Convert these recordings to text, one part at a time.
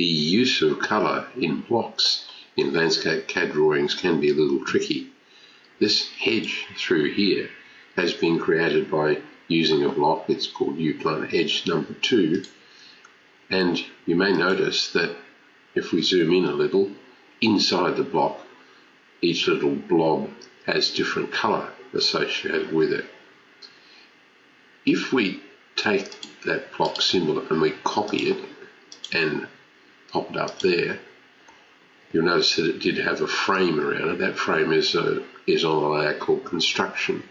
the use of colour in blocks in landscape CAD drawings can be a little tricky. This hedge through here has been created by using a block, it's called U-Plant Hedge number 2, and you may notice that if we zoom in a little, inside the block, each little blob has different colour associated with it. If we take that block symbol and we copy it and pop it up there, you'll notice that it did have a frame around it. That frame is, a, is on a layer called construction.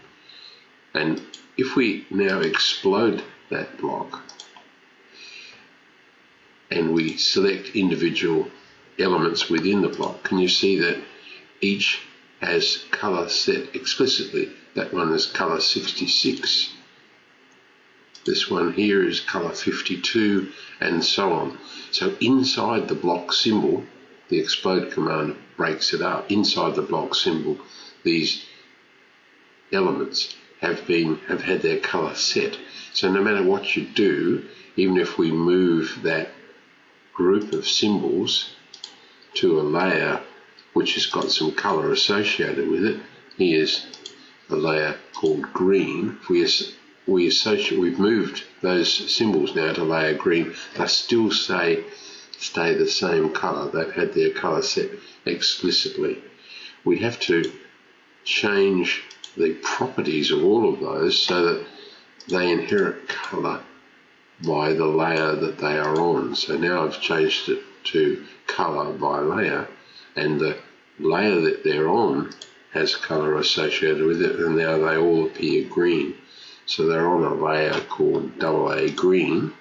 And if we now explode that block and we select individual elements within the block, can you see that each has color set explicitly? That one is color 66. This one here is color 52 and so on. So inside the block symbol, the explode command breaks it up. Inside the block symbol, these elements have been have had their color set. So no matter what you do, even if we move that group of symbols to a layer which has got some color associated with it, here's a layer called green. If we we associate, we've moved those symbols now to layer green. They still say stay the same color. They've had their color set explicitly. We have to change the properties of all of those so that they inherit color by the layer that they are on. So now I've changed it to color by layer and the layer that they're on has color associated with it and now they all appear green. So they're on a layer called AA green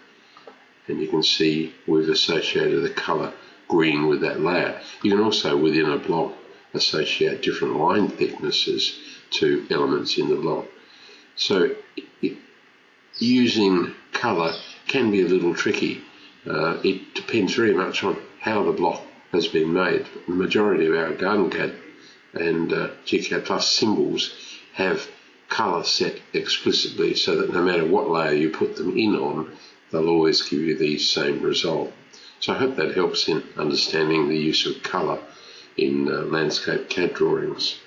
and you can see we've associated the color green with that layer. You can also within a block associate different line thicknesses to elements in the block. So it, using color can be a little tricky. Uh, it depends very much on how the block has been made. The majority of our GardenCAD and uh, GCAD Plus symbols have color set explicitly so that no matter what layer you put them in on, they'll always give you the same result. So I hope that helps in understanding the use of color in uh, landscape CAD drawings.